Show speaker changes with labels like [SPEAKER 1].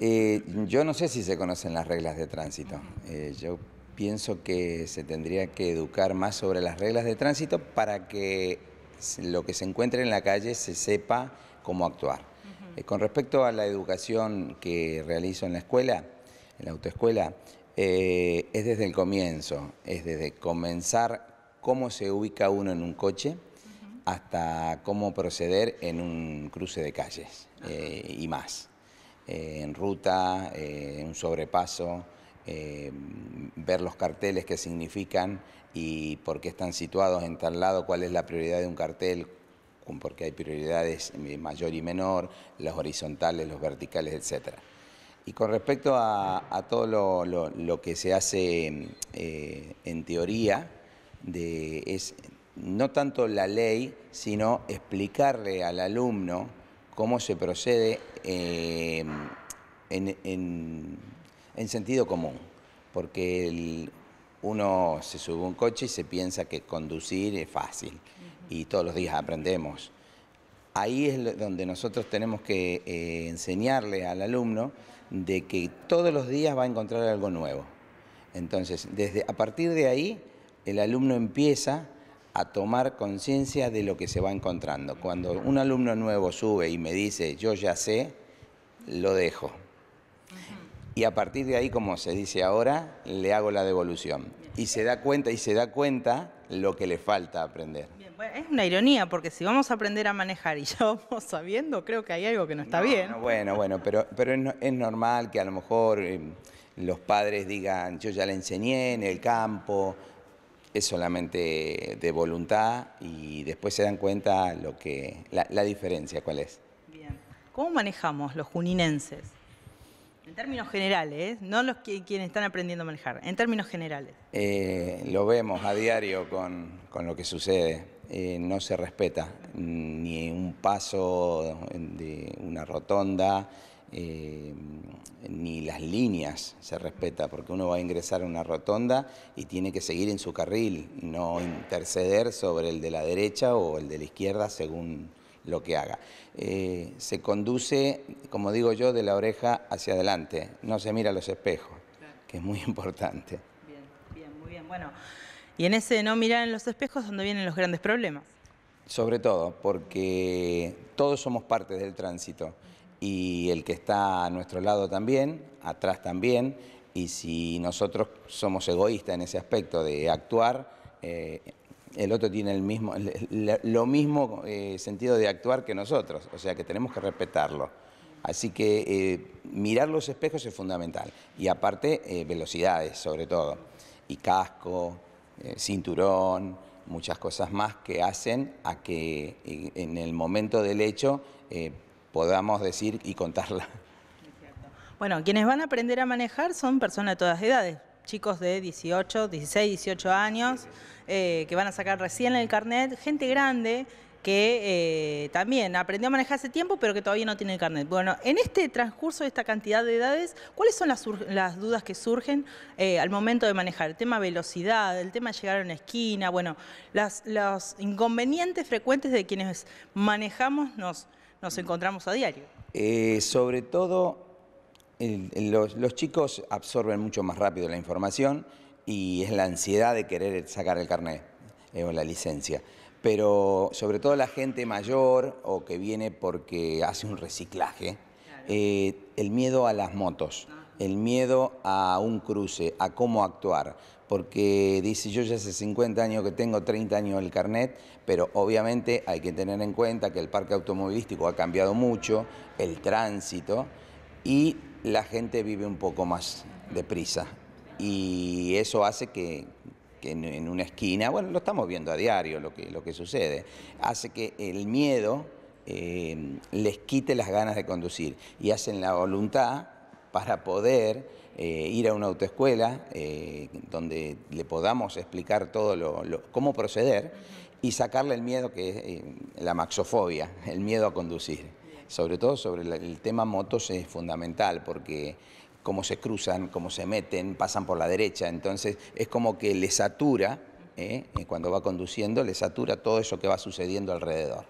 [SPEAKER 1] Eh, yo no sé si se conocen las reglas de tránsito. Eh, yo pienso que se tendría que educar más sobre las reglas de tránsito para que lo que se encuentre en la calle se sepa cómo actuar. Eh, con respecto a la educación que realizo en la escuela, en la autoescuela, es desde el comienzo, es desde comenzar cómo se ubica uno en un coche hasta cómo proceder en un cruce de calles y más. Eh, en ruta, eh, un sobrepaso, eh, ver los carteles que significan y por qué están situados en tal lado, cuál es la prioridad de un cartel, porque hay prioridades mayor y menor, los horizontales, los verticales, etc. Y con respecto a, todo lo, que se hace en teoría, de, es no tanto la ley, sino explicarle al alumno cómo se procede eh, en, sentido común, porque uno se sube a un coche y se piensa que conducir es fácil y todos los días aprendemos. Ahí es donde nosotros tenemos que eh, enseñarle al alumno de que todos los días va a encontrar algo nuevo. Entonces, desde, a partir de ahí, el alumno empieza a tomar conciencia de lo que se va encontrando. Cuando un alumno nuevo sube y me dice, yo ya sé, lo dejo. Y a partir de ahí, como se dice ahora, le hago la devolución. Y se da cuenta, y se da cuenta lo que le falta aprender.
[SPEAKER 2] es una ironía, porque si vamos a aprender a manejar y ya vamos sabiendo, creo que hay algo que no está bien.
[SPEAKER 1] bueno, bueno, pero, pero es, normal que a lo mejor eh, los padres digan, yo ya le enseñé en el campo, es solamente de voluntad y después se dan cuenta lo que la, diferencia cuál es.
[SPEAKER 2] Bien. ¿Cómo manejamos los juninenses? En términos generales, ¿eh? no los que, quienes están aprendiendo a manejar, en términos generales.
[SPEAKER 1] Eh, lo vemos a diario con, lo que sucede. Eh, no se respeta ni un paso de una rotonda, eh, ni las líneas se respeta, porque uno va a ingresar a una rotonda y tiene que seguir en su carril, no interceder sobre el de la derecha o el de la izquierda según lo que haga. Eh, se conduce, como digo yo, de la oreja hacia adelante, no se mira a los espejos, que es muy importante.
[SPEAKER 2] Bien, bien, muy bien. Bueno, y en ese no mirar en los espejos es donde vienen los grandes problemas.
[SPEAKER 1] Sobre todo, porque todos somos parte del tránsito y el que está a nuestro lado también, atrás también, y si nosotros somos egoístas en ese aspecto de actuar, eh, el otro tiene el mismo, lo mismo eh, sentido de actuar que nosotros, o sea que tenemos que respetarlo. Así que eh, mirar los espejos es fundamental, y aparte velocidades sobre todo, y casco, cinturón, muchas cosas más que hacen a que en el momento del hecho podamos decir y contarla.
[SPEAKER 2] Bueno, quienes van a aprender a manejar son personas de todas edades, chicos de 18, 16, 18 años, eh, que van a sacar recién el carnet, gente grande que eh, también aprendió a manejar hace tiempo, pero que todavía no tiene el carnet. Bueno, en este transcurso de esta cantidad de edades, ¿cuáles son las, dudas que surgen eh, al momento de manejar? El tema velocidad, el tema de llegar a una esquina, bueno, los inconvenientes frecuentes de quienes manejamos nos nos encontramos a diario.
[SPEAKER 1] Eh, sobre todo, los, chicos absorben mucho más rápido la información y es la ansiedad de querer sacar el carnet eh, o la licencia. Pero sobre todo la gente mayor o que viene porque hace un reciclaje, eh, el miedo a las motos, el miedo a un cruce, a cómo actuar porque dice yo ya hace 50 años que tengo 30 años el carnet, pero obviamente hay que tener en cuenta que el parque automovilístico ha cambiado mucho, el tránsito y la gente vive un poco más deprisa. Y eso hace que, en una esquina, bueno, lo estamos viendo a diario lo que, sucede, hace que el miedo eh, les quite las ganas de conducir y hacen la voluntad para poder eh, ir a una autoescuela eh, donde le podamos explicar todo lo, cómo proceder y sacarle el miedo que es eh, la maxofobia, el miedo a conducir. Sobre todo sobre el tema motos es fundamental porque cómo se cruzan, cómo se meten, pasan por la derecha, entonces es como que le satura, cuando va conduciendo, le satura todo eso que va sucediendo alrededor.